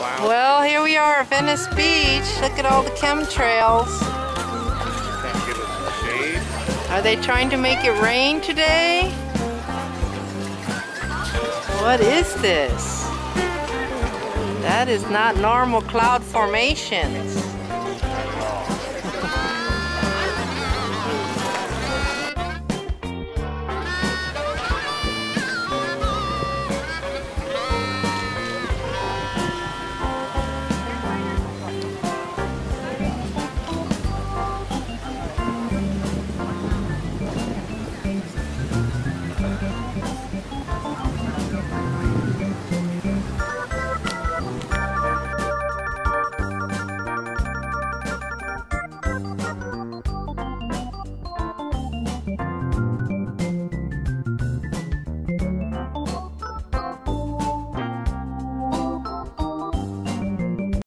Wow. Well, here we are at Venice Beach. Look at all the chemtrails. Are they trying to make it rain today? What is this? That is not normal cloud formations.